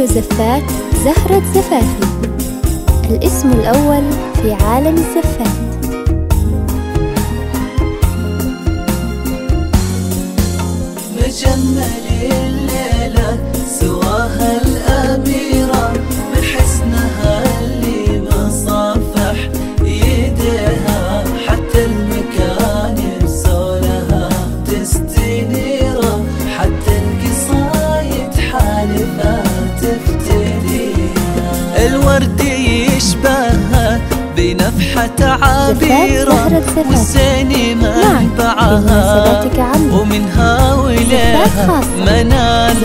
استوديو زفات زهرة زفافي الاسم الأول في عالم الزفات. مجمل بنفحة عبيرة والزين منبعها. ومنها خاصة. منال.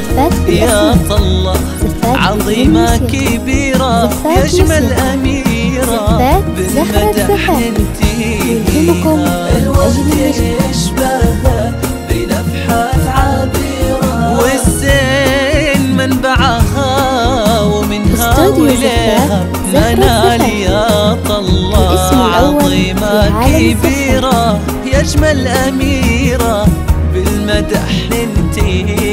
يا زفات عظيمة. كبيرة. يا جمل. أميرة. بالمدح من الوقت. يشبهها بنفحات عبيرة والزين منبعها. ومنها زهرة منال. يا عظيمة كبيرة يا أجمل أميرة بالمدح ننتهيها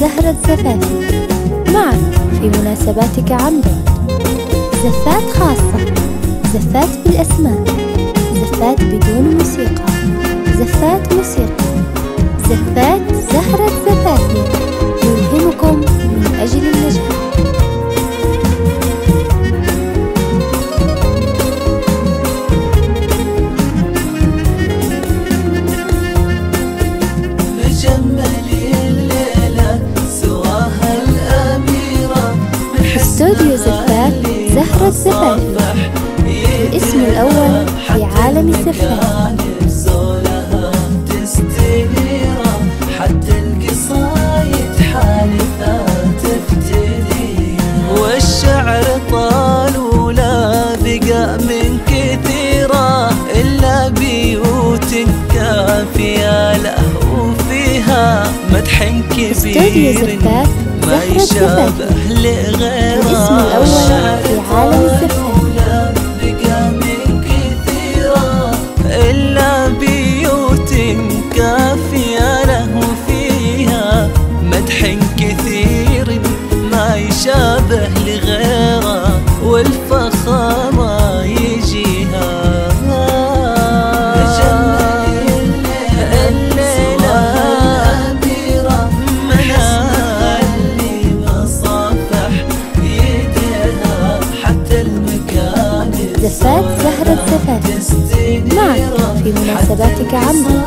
زهرة زفافي معا في مناسباتك بعد. زفات خاصة. زفات بالأسماء. زفات بدون موسيقى. زفات موسيقى. زفات زفافي. الاسم الأول في عالم تفتديها والشعر طال ولا بقى من كثيرة إلا بيوت كافية له وفيها مدح استوديو كبير ما يشابه. لغيره الاسم الأول في مناسباتك عمرو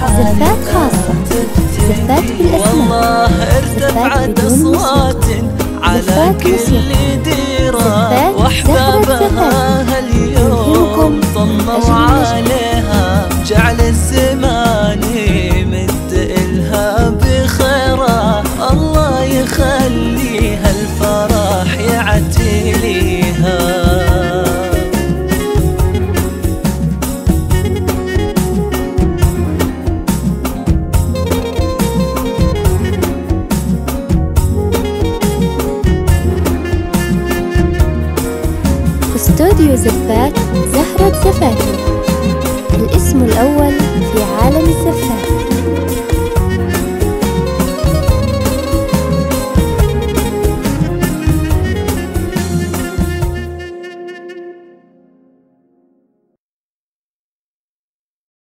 زفات خاصة. زفات بالأسماء والله ارتفعت بدون على زفات كل. ديرة. زفات وأحبابها هاليوم النجاح. عليها جعل الزمان استوديو زفات